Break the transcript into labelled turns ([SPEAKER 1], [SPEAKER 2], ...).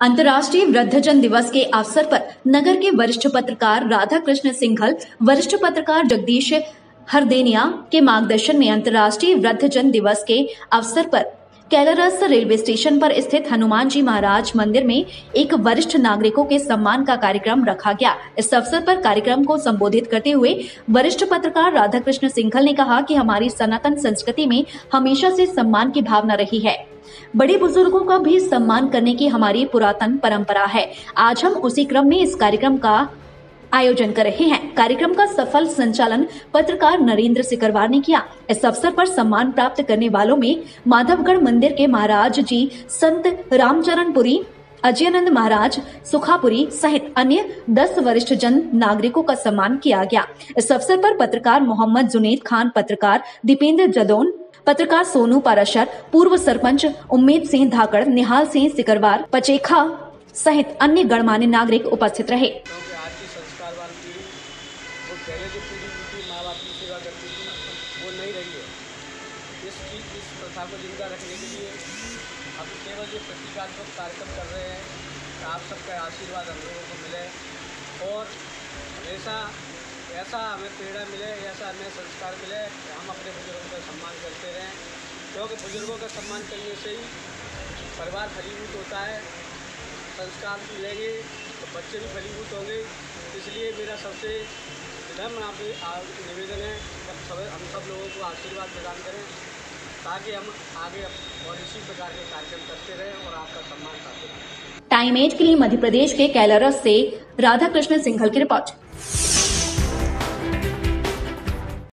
[SPEAKER 1] अंतर्राष्ट्रीय वृद्धजन दिवस के अवसर पर नगर के वरिष्ठ पत्रकार राधा कृष्ण सिंघल, वरिष्ठ पत्रकार जगदीश हरदेनिया के मार्गदर्शन में अंतर्राष्ट्रीय वृद्धजन दिवस के अवसर पर कैलरस रेलवे स्टेशन पर स्थित हनुमान जी महाराज मंदिर में एक वरिष्ठ नागरिकों के सम्मान का कार्यक्रम रखा गया। इस अवसर पर कार्यक्रम को संबोधित करते हुए वरिष्ठ पत्रकार राधा कृष्ण सिंघल ने कहा कि हमारी सनातन संस्कृति में हमेशा से सम्मान की भावना रही है। बड़े बुज़ुर्गों का भी सम्मान करने की हमारी पुरातन परंपरा है। आज हम उसी क्रम में इस कार्यक्रम का आयोजन कर रहे हैं। कार्यक्रम का सफल संचालन पत्रकार नरेंद्र सिकरवार ने किया। इस अवसर पर सम्मान प्राप्त करने वालों में माधवगढ़ मंदिर के महाराज जी संत रामचरणपुरी, अजयनंद महाराज सुखापुरी सहित अन्य दस वरिष्ठ जन नागरिकों का सम्मान किया गया। इस अवसर पर पत्रकार मोहम्मद जुनेद खान, पत्रकार दीपेंद्र जदौन पत्रकार सोनू पाराशर, पूर्व सरपंच उम्मेद सिंह धाकड़, निहाल सिंह सिकरवार, पचेखा सहित अन्य गणमान्य नागरिक उपस्थित रहे।
[SPEAKER 2] ऐसा ऐसा हमें प्रेरणा मिले, ऐसा हमें संस्कार मिले हम अपने बुज़ुर्गों का सम्मान क्योंकि बुज़ुर्गों का सम्मान करने से ही परिवार फलीभूत होता है, संस्कार मिलेंगे तो बच्चे भी फलीभूत होंगे। इसलिए मेरा सबसे विनम्र आप निवेदन है कि सब, हम सब लोगों को आशीर्वाद प्रदान करें, ताकि हम आगे और इसी प्रकार के कार्यक्रम करते रहें और आपका सम्मान करते रहें।
[SPEAKER 1] टाइम एज के लिए मध्य प्रदेश के कैलरस से राधा कृष्ण सिंघल की रिपोर्ट।